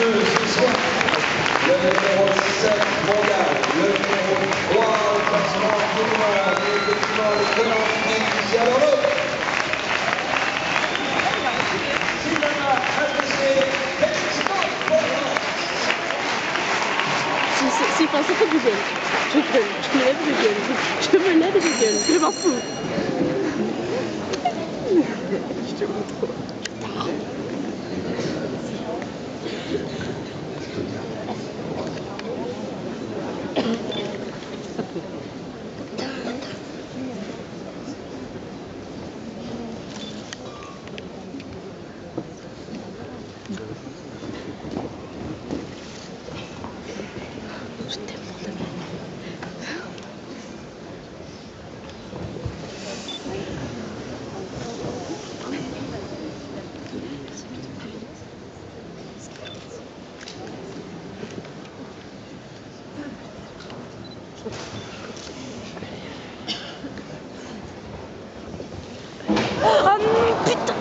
Le numéro 7 mondial, le numéro 3 au classement du monde et effectivement le tenant du ici à l'Europe. Cinéma apprécié, S'il pensait que je gueule, je je me lève, je gueule, je lève, je m'en fous. Je te montre. Oh non, putain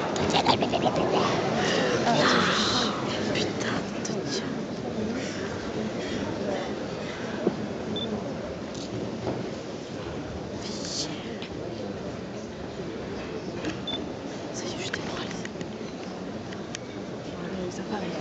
Putain de Dieu. Ça y est, je t'ai parlé. Ça paraît.